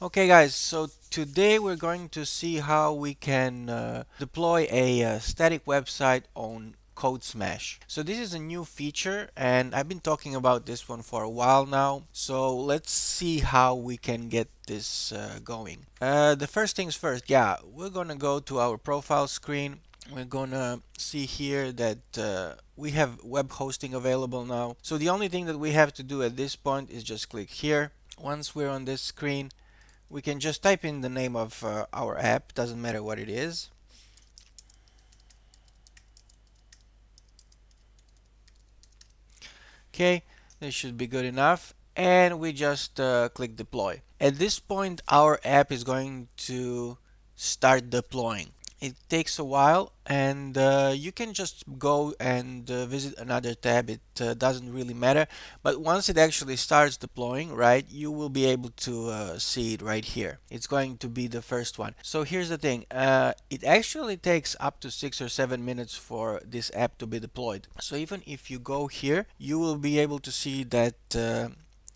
Okay guys, so today we're going to see how we can uh, deploy a uh, static website on CodeSmash. So this is a new feature and I've been talking about this one for a while now. So let's see how we can get this uh, going. Uh, the first things first, yeah, we're gonna go to our profile screen. We're gonna see here that uh, we have web hosting available now. So the only thing that we have to do at this point is just click here. Once we're on this screen, we can just type in the name of uh, our app doesn't matter what it is. Okay this should be good enough. And we just uh, click deploy. At this point our app is going to start deploying it takes a while and uh, you can just go and uh, visit another tab. It uh, doesn't really matter. But once it actually starts deploying right you will be able to uh, see it right here. It's going to be the first one. So here's the thing uh, it actually takes up to six or seven minutes for this app to be deployed. So even if you go here you will be able to see that uh,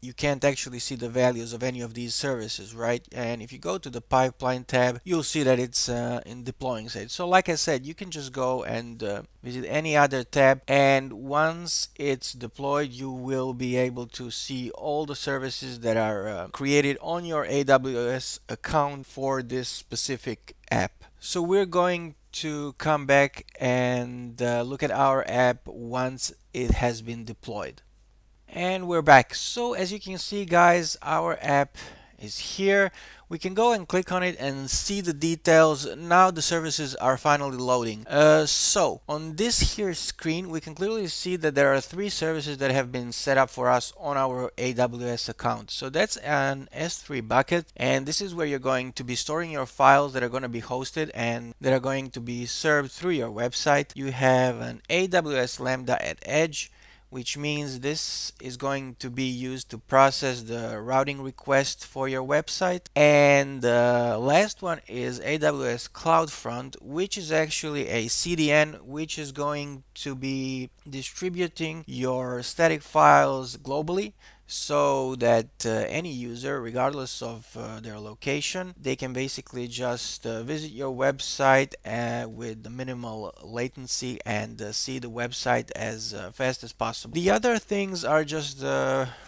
you can't actually see the values of any of these services, right? And if you go to the pipeline tab, you'll see that it's uh, in deploying state. So like I said, you can just go and uh, visit any other tab and once it's deployed, you will be able to see all the services that are uh, created on your AWS account for this specific app. So we're going to come back and uh, look at our app once it has been deployed and we're back. So as you can see guys our app is here. We can go and click on it and see the details now the services are finally loading. Uh, so on this here screen we can clearly see that there are three services that have been set up for us on our AWS account. So that's an S3 bucket and this is where you're going to be storing your files that are going to be hosted and that are going to be served through your website. You have an AWS Lambda at Edge which means this is going to be used to process the routing request for your website. And the last one is AWS CloudFront, which is actually a CDN, which is going to be distributing your static files globally so that uh, any user regardless of uh, their location they can basically just uh, visit your website uh, with minimal latency and uh, see the website as uh, fast as possible. The other things are just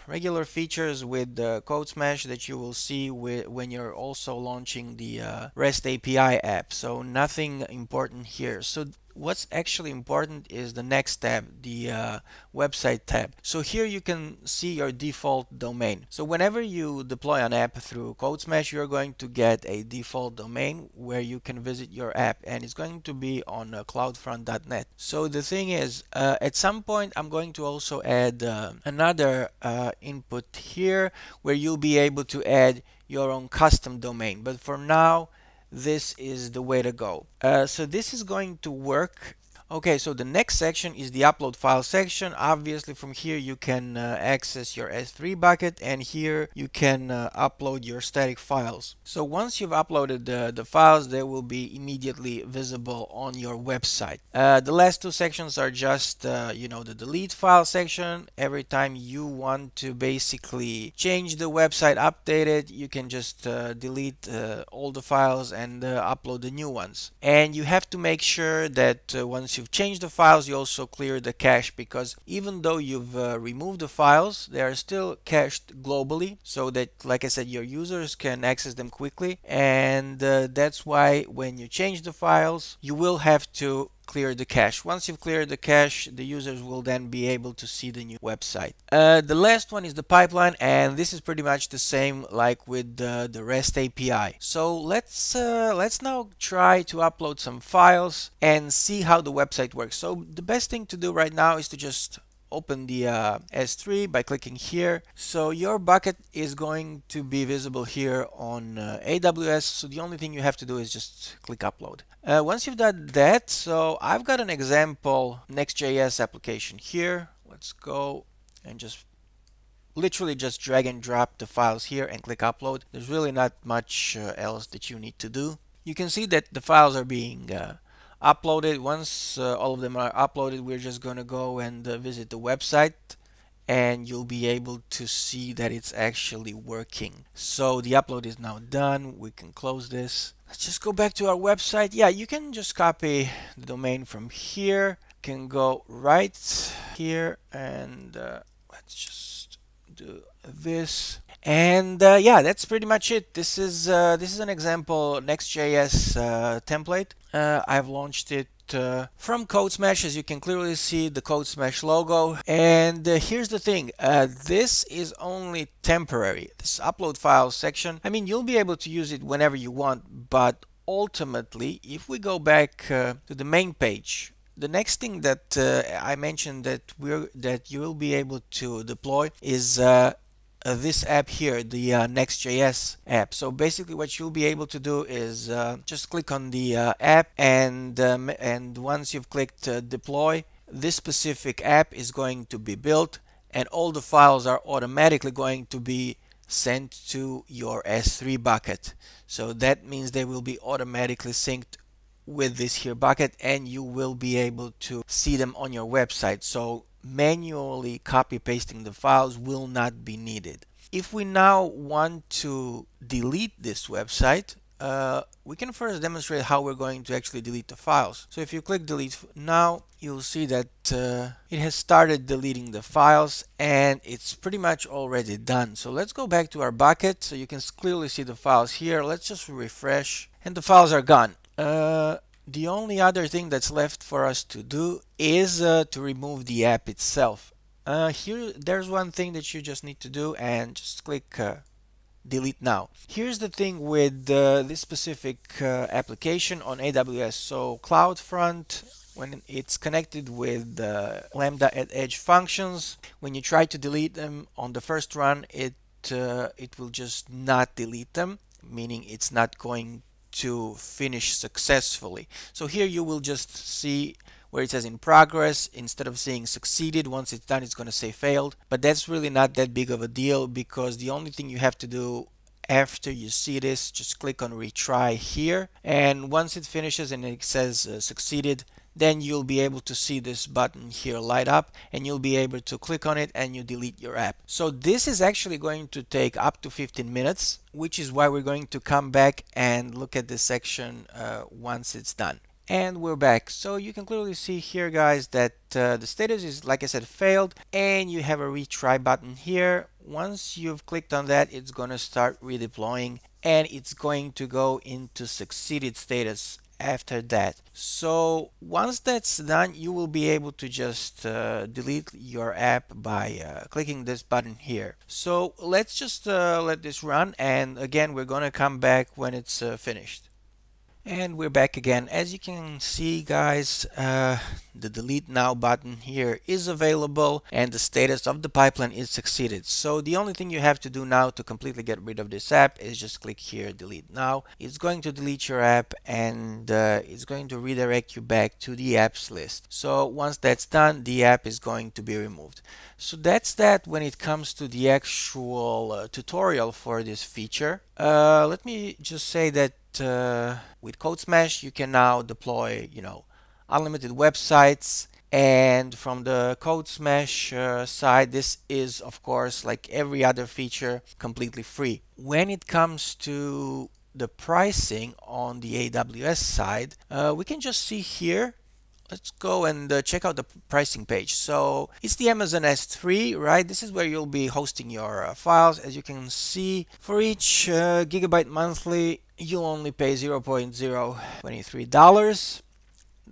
regular features with CodeSmash that you will see when you're also launching the REST API app. So nothing important here. So what's actually important is the next tab, the uh, website tab. So here you can see your default domain. So whenever you deploy an app through CodeSmash, you're going to get a default domain where you can visit your app and it's going to be on uh, cloudfront.net. So the thing is, uh, at some point I'm going to also add uh, another uh, input here where you'll be able to add your own custom domain. But for now, this is the way to go. Uh, so this is going to work Okay, so the next section is the upload file section. Obviously from here you can uh, access your S3 bucket and here you can uh, upload your static files. So once you've uploaded the, the files, they will be immediately visible on your website. Uh, the last two sections are just, uh, you know, the delete file section. Every time you want to basically change the website, update it, you can just uh, delete uh, all the files and upload the new ones. And you have to make sure that once you've changed the files, you also clear the cache because even though you've uh, removed the files, they are still cached globally so that, like I said, your users can access them quickly. And uh, that's why when you change the files, you will have to clear the cache. Once you've cleared the cache, the users will then be able to see the new website. Uh, the last one is the pipeline, and this is pretty much the same like with the, the REST API. So let's uh, let's now try to upload some files and see how the website works. So the best thing to do right now is to just open the uh, S3 by clicking here. So your bucket is going to be visible here on uh, AWS. So the only thing you have to do is just click upload. Uh, once you've done that, so I've got an example Next.js application here. Let's go and just literally just drag and drop the files here and click upload. There's really not much uh, else that you need to do. You can see that the files are being uh, uploaded. Once uh, all of them are uploaded, we're just going to go and uh, visit the website and you'll be able to see that it's actually working. So the upload is now done. We can close this. Let's just go back to our website. Yeah, you can just copy the domain from here. You can go right here and uh, let's just do this. And uh, yeah, that's pretty much it. This is uh, this is an example Next.js uh, template. Uh, I've launched it uh, from CodeSmash as you can clearly see the CodeSmash logo and uh, here's the thing this is only temporary this upload file section I mean you'll be able to use it whenever you want but ultimately if we go back to the main page the next thing that uh, I mentioned that we're that you will be able to deploy is uh, this app here, the uh, Next.js app. So basically what you'll be able to do is uh, just click on the uh, app and, um, and once you've clicked uh, deploy, this specific app is going to be built and all the files are automatically going to be sent to your S3 bucket. So that means they will be automatically synced with this here bucket and you will be able to see them on your website. So manually copy pasting the files will not be needed. If we now want to delete this website, uh, we can first demonstrate how we're going to actually delete the files. So if you click delete now, you'll see that uh, it has started deleting the files and it's pretty much already done. So let's go back to our bucket so you can clearly see the files here. Let's just refresh and the files are gone. Uh, the only other thing that's left for us to do is uh, to remove the app itself. Uh, here, there's one thing that you just need to do and just click uh, delete now. Here's the thing with uh, this specific uh, application on AWS. So CloudFront, when it's connected with the Lambda at Edge functions, when you try to delete them on the first run, it uh, it will just not delete them, meaning it's not going to finish successfully. So here you will just see where it says in progress instead of saying succeeded once it's done it's going to say failed but that's really not that big of a deal because the only thing you have to do after you see this just click on retry here and once it finishes and it says uh, succeeded then you'll be able to see this button here light up and you'll be able to click on it and you delete your app. So this is actually going to take up to 15 minutes, which is why we're going to come back and look at this section uh, once it's done. And we're back. So you can clearly see here guys that uh, the status is like I said failed and you have a retry button here. Once you've clicked on that it's going to start redeploying and it's going to go into succeeded status after that. So once that's done, you will be able to just uh, delete your app by uh, clicking this button here. So let's just uh, let this run and again we're gonna come back when it's uh, finished. And we're back again. As you can see guys, uh, the delete now button here is available and the status of the pipeline is succeeded. So the only thing you have to do now to completely get rid of this app is just click here delete now. It's going to delete your app and uh, it's going to redirect you back to the apps list. So once that's done, the app is going to be removed. So that's that when it comes to the actual uh, tutorial for this feature. Uh, let me just say that uh, with CodeSmash, you can now deploy, you know, unlimited websites. And from the CodeSmash uh, side, this is, of course, like every other feature, completely free. When it comes to the pricing on the AWS side, uh, we can just see here let's go and uh, check out the pricing page. So it's the Amazon S3, right? This is where you'll be hosting your uh, files. As you can see, for each uh, gigabyte monthly, you'll only pay $0.023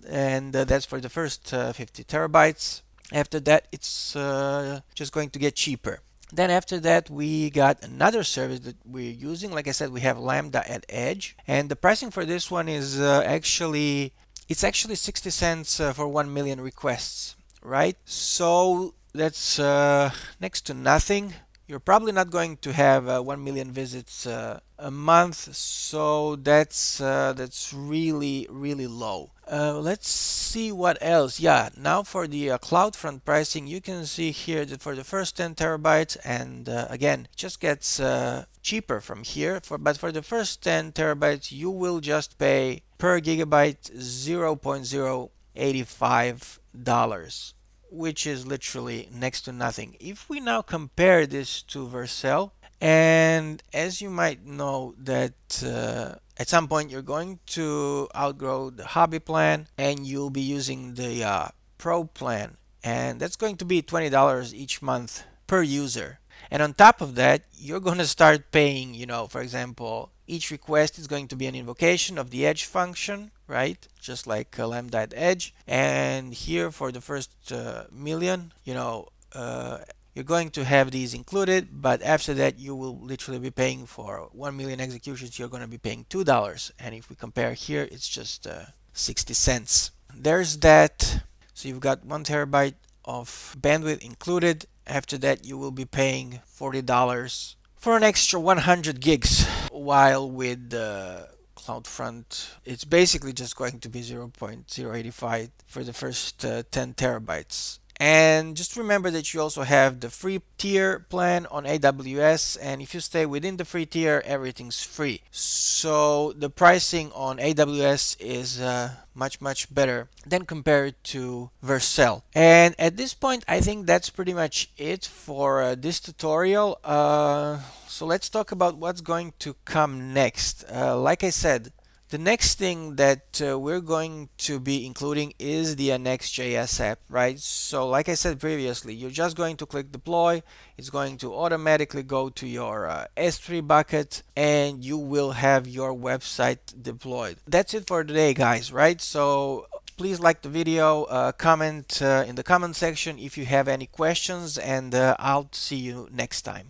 and uh, that's for the first uh, 50 terabytes. After that, it's uh, just going to get cheaper. Then after that, we got another service that we're using. Like I said, we have Lambda at Edge. And the pricing for this one is actually it's actually 60 cents uh, for 1 million requests, right? So that's uh, next to nothing. You're probably not going to have uh, 1 million visits uh, a month, so that's uh, that's really really low. Uh, let's see what else. Yeah, now for the uh, CloudFront pricing, you can see here that for the first 10 terabytes, and uh, again, just gets uh, cheaper from here. For but for the first 10 terabytes, you will just pay per gigabyte $0.085 which is literally next to nothing. If we now compare this to Vercel, and as you might know that uh, at some point you're going to outgrow the hobby plan and you'll be using the uh, pro plan. And that's going to be $20 each month per user. And on top of that you're going to start paying you know for example each request is going to be an invocation of the edge function right? Just like uh, lambda edge. And here for the first uh, million you know uh, you're going to have these included but after that you will literally be paying for 1 million executions you're going to be paying two dollars. And if we compare here it's just uh, 60 cents. There's that. So you've got one terabyte of bandwidth included. After that you will be paying $40 for an extra 100 gigs. While with the CloudFront it's basically just going to be 0.085 for the first uh, 10 terabytes and just remember that you also have the free tier plan on AWS and if you stay within the free tier everything's free. So the pricing on AWS is uh, much much better than compared to Vercel. And at this point I think that's pretty much it for uh, this tutorial. Uh, so let's talk about what's going to come next. Uh, like I said the next thing that uh, we're going to be including is the Next.js app, right? So like I said previously, you're just going to click deploy. It's going to automatically go to your uh, S3 bucket and you will have your website deployed. That's it for today, guys, right? So please like the video, uh, comment uh, in the comment section if you have any questions and uh, I'll see you next time.